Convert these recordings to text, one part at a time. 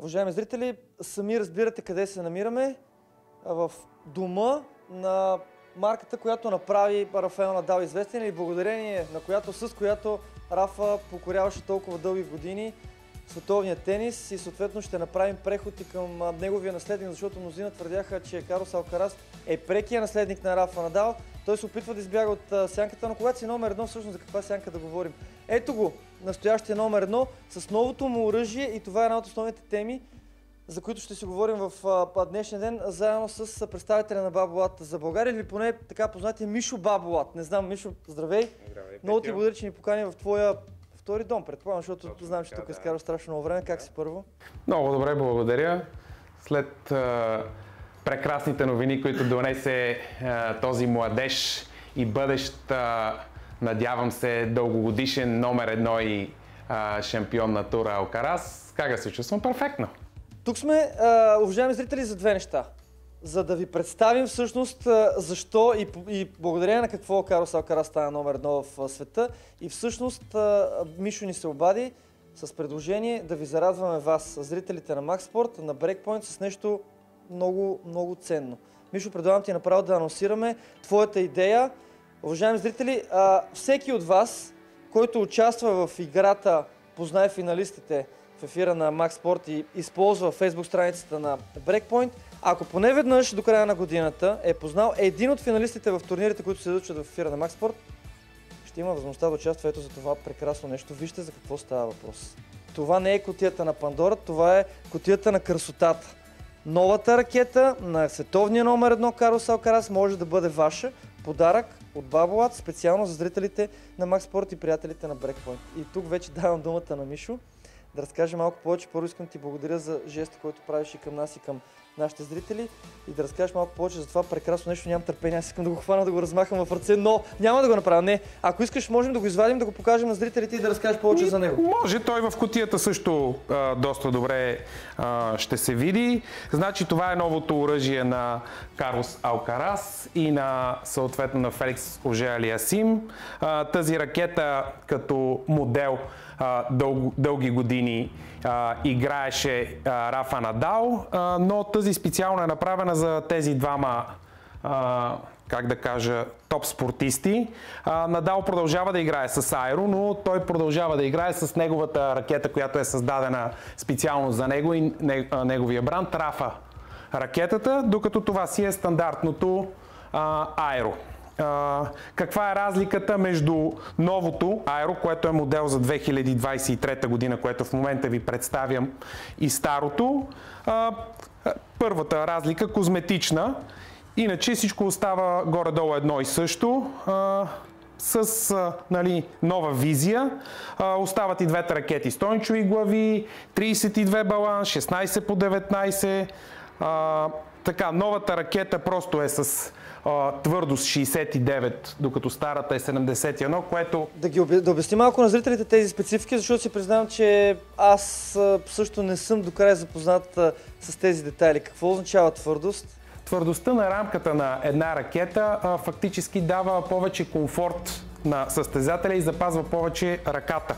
Уважаеми зрители, сами разбирате къде се намираме. В дома на марката, която направи Рафаел Надал известен и благодарение на която, с която Рафа покоряваше толкова дълги години световния тенис и съответно ще направим преход и към неговия наследник, защото мнозина твърдяха, че Карлос Алкарас е прекия наследник на Рафа Надал. Той се опитва да избяга от сянката, но когато си номер едно, всъщност за каква сянка да говорим? Ето го, настоящия номер едно, с новото му оръжие и това е една от основните теми, за които ще си говорим в днешния ден, заедно с представителя на Баболат за България, или поне така познати Мишо Баболат. Не знам, Мишо, здравей. Здравей, Много ти благодаря, че ни покани в твоя втори дом, предполагам, защото Точно знам, че тук е скарал страшно много време. Как си първо? Много добре, благодаря. След а, прекрасните новини, които донесе а, този младеж и бъдещ, а, надявам се, дългогодишен номер едно и а, шампион на тура Алкарас, как да се чувствам? Перфектно. Тук сме, уважаеми зрители, за две неща. За да ви представим всъщност защо и, и благодарение на какво Карлос Алкарас стана номер едно в света. И всъщност Мишо ни се обади с предложение да ви зарадваме вас, зрителите на Макспорт, на Breakpoint с нещо много, много ценно. Мишо, предлагам ти направо да анонсираме твоята идея. Уважаеми зрители, всеки от вас, който участва в играта Познай финалистите в ефира на Макспорт и използва фейсбук страницата на Breakpoint, ако поне веднъж до края на годината е познал един от финалистите в турнирите, които се излучват в ефира на Макспорт, ще има възможността да участва ето за това прекрасно нещо. Вижте за какво става въпрос. Това не е котията на Пандора, това е котията на красотата. Новата ракета на световния номер едно Карлос Алкарас може да бъде ваша. Подарък от Баболат, специално за зрителите на Макспорт и приятелите на Брекпойнт. И тук вече давам думата на Мишо да разкаже малко повече. Първо искам ти благодаря за жеста, който правиш и към нас и към нашите зрители и да разкажеш малко повече за това прекрасно нещо. Нямам търпение, аз искам да го хвана, да го размахам в ръце, но няма да го направя. Не, ако искаш, можем да го извадим, да го покажем на зрителите и да разкажеш повече за него. Може, той в котията също а, доста добре а, ще се види. Значи това е новото оръжие на Карлос Алкарас и на съответно на Феликс Оже Алиасим. А, тази ракета като модел дъл, дълги години а, играеше а, Рафа Надал, а, но тази специално е направена за тези двама а, как да кажа, топ спортисти. А, Надал продължава да играе с Айро, но той продължава да играе с неговата ракета, която е създадена специално за него и неговия бранд, Рафа ракетата, докато това си е стандартното а, Айро каква е разликата между новото Аеро, което е модел за 2023 година, което в момента ви представям, и старото. А, първата разлика козметична. Иначе всичко остава горе-долу едно и също. А, с а, нали, нова визия. А, остават и двете ракети стойнчови глави, 32 баланс, 16 по 19. А, така, новата ракета просто е с твърдост 69, докато старата е 71, което... Да ги да обясни малко на зрителите тези специфики, защото си признавам, че аз също не съм до края запознат с тези детайли. Какво означава твърдост? Твърдостта на рамката на една ракета а, фактически дава повече комфорт на състезателя и запазва повече ръката.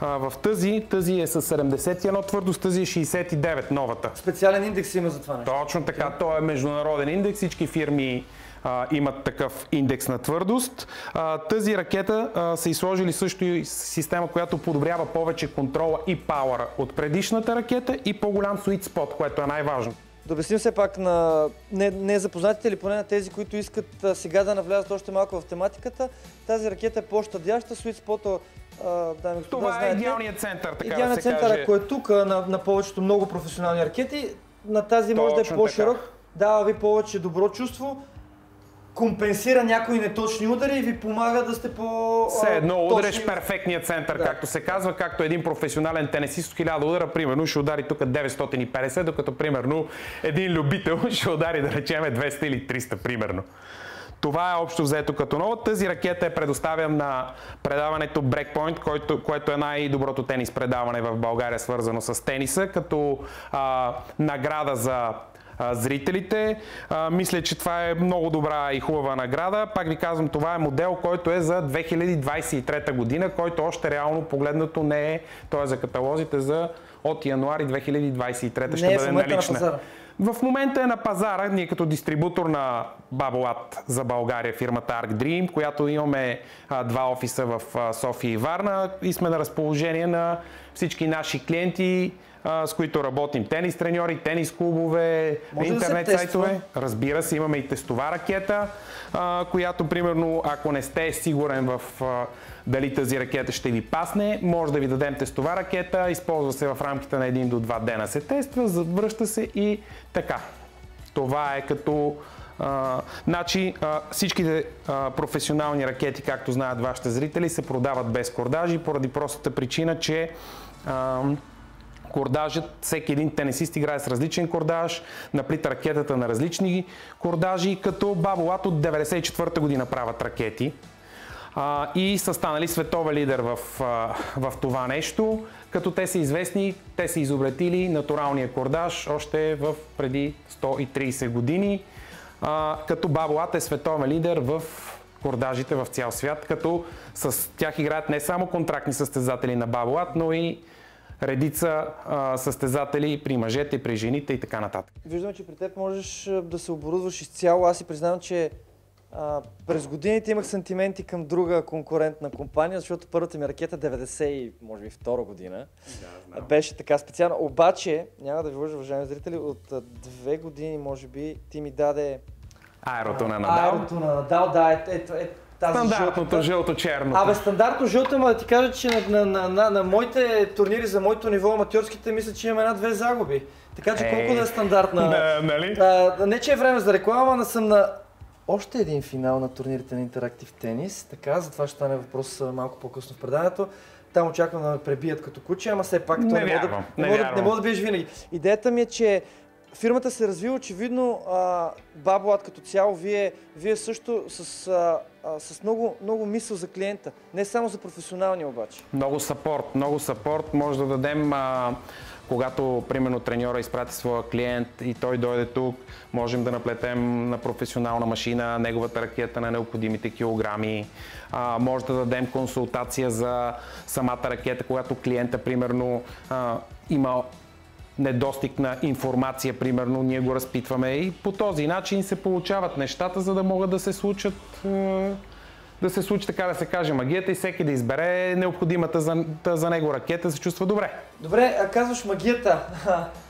А, в тази, тази е с 71 твърдост, тази е 69 новата. Специален индекс има за това нещо. Точно така, то е международен индекс, всички фирми а, имат такъв индекс на твърдост. А, тази ракета а, са изложили също и система, която подобрява повече контрола и пауъра от предишната ракета и по-голям sweet spot, което е най-важно. Да обясним все пак на незапознатите не или поне на тези, които искат а, сега да навлязат още малко в тематиката. Тази ракета е по-щадяща, sweet spot да господа, Това е знаете, идеалният център, така идеалният да се център, ако е тук на, на повечето много професионални ракети, на тази може да е по-широк, дава ви повече добро чувство, компенсира някои неточни удари и ви помага да сте по Все едно удареш перфектния център, да. както се казва, както един професионален тенисист от 1000 удара, примерно ще удари тук 950, докато примерно един любител ще удари да речеме 200 или 300 примерно. Това е общо взето като нова. Тази ракета е предоставям на предаването Breakpoint, който, което е най-доброто тенис предаване в България, свързано с тениса, като а, награда за а, зрителите. А, мисля, че това е много добра и хубава награда. Пак ви казвам, това е модел, който е за 2023 година, който още реално погледнато не е, той е за каталозите за от януари 2023 ще не е бъде налична. На. В момента е на пазара, ние като дистрибутор на Баболат за България, фирмата Arc Dream, която имаме а, два офиса в а, София и Варна и сме на разположение на всички наши клиенти, а, с които работим. Тенис треньори, тенис клубове, Може да интернет тества? сайтове. Разбира се, имаме и тестова ракета, а, която примерно, ако не сте сигурен в а, дали тази ракета ще ви пасне, може да ви дадем тестова ракета, използва се в рамките на 1 до 2 дена се тества, завръща се и така. Това е като а, значи, а, всичките а, професионални ракети, както знаят вашите зрители, се продават без кордажи, поради простата причина, че а, кордажът, всеки един тенисист играе с различен кордаж, наплита ракетата на различни кордажи, като Баболат от 94-та година правят ракети. А, и са станали световен лидер в, а, в това нещо, като те са известни, те са изобретили натуралния кордаж още в преди 130 години, а, като Баболат е световен лидер в кордажите в цял свят, като с тях играят не само контрактни състезатели на Баболат, но и редица а, състезатели при мъжете, при жените и така нататък. Виждам, че при теб можеш да се оборудваш изцяло. Аз си признавам, че а, през годините имах сантименти към друга конкурентна компания, защото първата ми ракета 90 и може би втора година Да, беше така специална. Обаче, няма да ви лъжа, уважаеми зрители, от две години може би ти ми даде Аерото на Надал. аерото на Надал, да, е, е, е тази Стандартното жълтата. жълто-черното. Абе, стандартно жълто, ама да ти кажа, че на, на, на, на, на моите турнири за моето ниво, аматьорските, мисля, че имам една-две загуби. Така че Е, колко да е стандартна. Да, нали? А, не, че е време за реклама, но съм на още един финал на турнирите на интерактив тенис. Така, затова ще стане въпрос малко по-късно в преданието. Там очаквам да ме пребият като куче, ама все пак Не не, мога да, не, не мога да биеш винаги. Идеята ми е, че фирмата се развива очевидно, Баблат като цяло, вие, вие също с, а, с много, много мисъл за клиента. Не само за професионалния обаче. Много сапорт, много сапорт. Може да дадем, а, когато примерно треньора изпрати своя клиент и той дойде тук, можем да наплетем на професионална машина неговата ракета на необходимите килограми. А, може да дадем консултация за самата ракета, когато клиента примерно а, има недостиг на информация, примерно, ние го разпитваме и по този начин се получават нещата, за да могат да се случат е, да се случи така да се каже магията и всеки да избере необходимата за, за него ракета, се чувства добре. Добре, а казваш магията.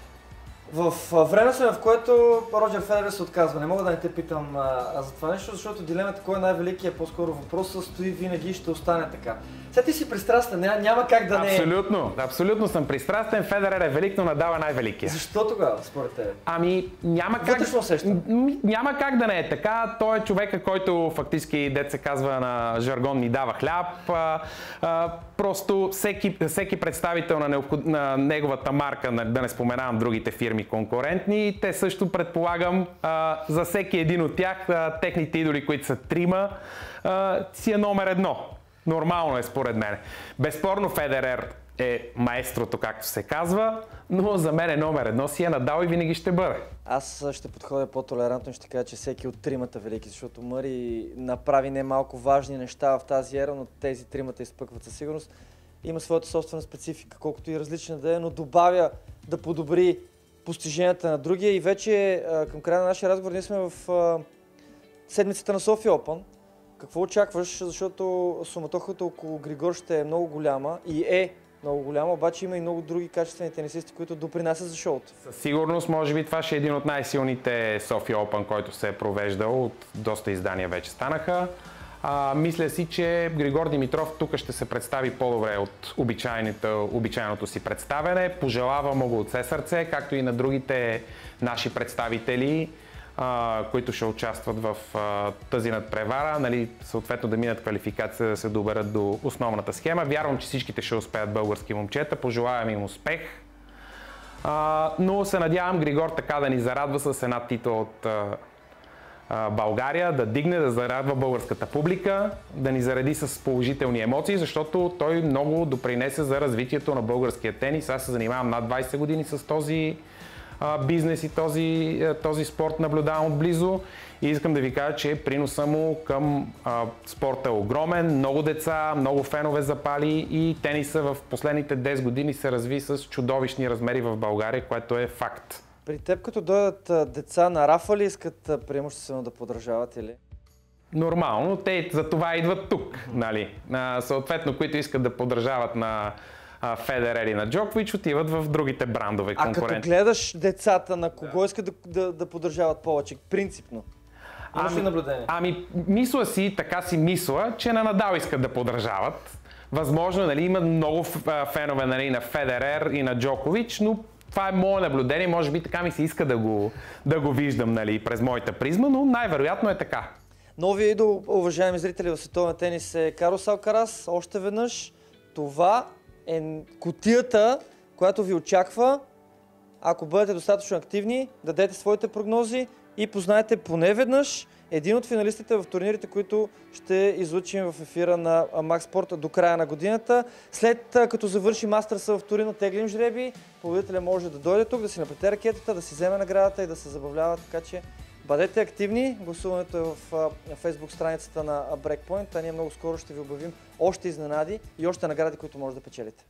В време сме, в което Роджер Федерер се отказва. Не мога да не те питам а, за това нещо, защото дилемата кой е най-великият, по-скоро въпросът стои винаги и ще остане така. Сега ти си пристрастен, няма, няма как да не... Абсолютно, абсолютно съм пристрастен. Федерер е велик, но Надал е най-великия. Защо тогава, според теб? Ами, няма как... Вътрешно усещане. М, Няма как да не е така. Той е човека, който фактически, дет се казва на жаргон, ни дава хляб. А, а, просто всеки, всеки представител на, необход... на неговата марка, да не споменавам другите фирми конкурентни, те също предполагам а, за всеки един от тях, а, техните идоли, които са трима, а, си е номер едно. Нормално е според мен. Безспорно Федерер е маестрото, както се казва, но за мен е номер едно си е надал и винаги ще бъде. Аз ще подходя по-толерантно и ще кажа, че всеки от тримата велики, защото Мъри направи немалко важни неща в тази ера, но тези тримата изпъкват със сигурност. Има своята собствена специфика, колкото и различна да е, но добавя да подобри постиженията на другия и вече към края на нашия разговор ние сме в седмицата на София Open. Какво очакваш, защото суматохата около Григор ще е много голяма и е много голяма, обаче има и много други качествени тенисисти, които допринасят за шоуто. Със сигурност, може би това ще е един от най-силните София Open, който се е провеждал. От доста издания вече станаха. А, мисля си, че Григор Димитров тук ще се представи по-добре от обичайното, си представяне. Пожелавам му го от все сърце, както и на другите наши представители, а, които ще участват в а, тази надпревара, нали, съответно да минат квалификация, да се доберат до основната схема. Вярвам, че всичките ще успеят български момчета. Пожелавам им успех. А, но се надявам Григор така да ни зарадва с една титла от България, да дигне, да зарадва българската публика, да ни зареди с положителни емоции, защото той много допринесе за развитието на българския тенис. Аз се занимавам над 20 години с този бизнес и този, този спорт наблюдавам отблизо. И искам да ви кажа, че приноса му към а, спорта е огромен. Много деца, много фенове запали и тениса в последните 10 години се разви с чудовищни размери в България, което е факт. При теб като дойдат деца на рафа ли искат преимуществено да подражават или? Нормално, те за това идват тук, нали? А, съответно, които искат да подражават на Федерер и на Джокович, отиват в другите брандове конкуренти. А като гледаш децата, на кого да. искат да, да, да подражават повече, принципно? Имаш ами, наблюдение? Ами, мисля си, така си мисля, че на Надал искат да подражават. Възможно, нали, има много фенове нали, на Федерер и на Джокович, но това е мое наблюдение, може би така ми се иска да го, да го виждам нали, през моята призма, но най-вероятно е така. Новия идол, уважаеми зрители в световния тенис е Карос Алкарас. Още веднъж това е котията, която ви очаква. Ако бъдете достатъчно активни, дадете своите прогнози и познаете поне веднъж един от финалистите в турнирите, които ще излучим в ефира на Макс до края на годината. След като завърши мастърса в Турино, теглим жреби, победителя може да дойде тук, да си наплете ракетата, да си вземе наградата и да се забавлява, така че Бъдете активни, гласуването е в Facebook страницата на Breakpoint, а ние много скоро ще ви обявим още изненади и още награди, които може да печелите.